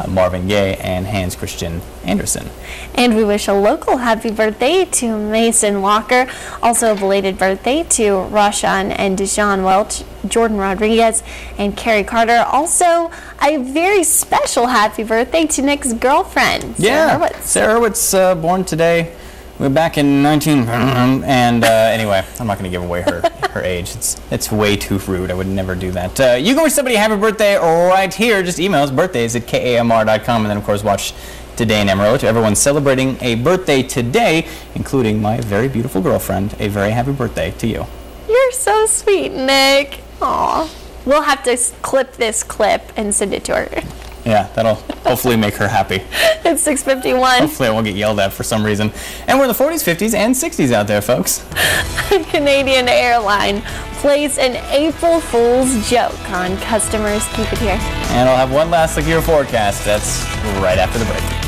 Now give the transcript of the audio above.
uh, Marvin Gaye and Hans Christian Andersen. And we wish a local happy birthday to Mason Walker. Also, a belated birthday to Rashawn and Deshaun Welch, Jordan Rodriguez, and Carrie Carter. Also, a very special happy birthday to Nick's girlfriend, Sarah Yeah, Hurwitz. Sarah Hurwitz, uh, born today. We're back in 19. And uh, anyway, I'm not going to give away her, her age. It's, it's way too rude. I would never do that. Uh, you can wish somebody a happy birthday right here. Just email us birthdays at kamr.com. And then, of course, watch Today in Amarillo. To everyone celebrating a birthday today, including my very beautiful girlfriend, a very happy birthday to you. You're so sweet, Nick. Aw. We'll have to clip this clip and send it to her. Yeah, that'll hopefully make her happy. It's 651. Hopefully, I won't get yelled at for some reason. And we're in the 40s, 50s, and 60s out there, folks. Canadian Airline plays an April Fool's joke on customers. Keep it here. And I'll have one last look at your forecast. That's right after the break.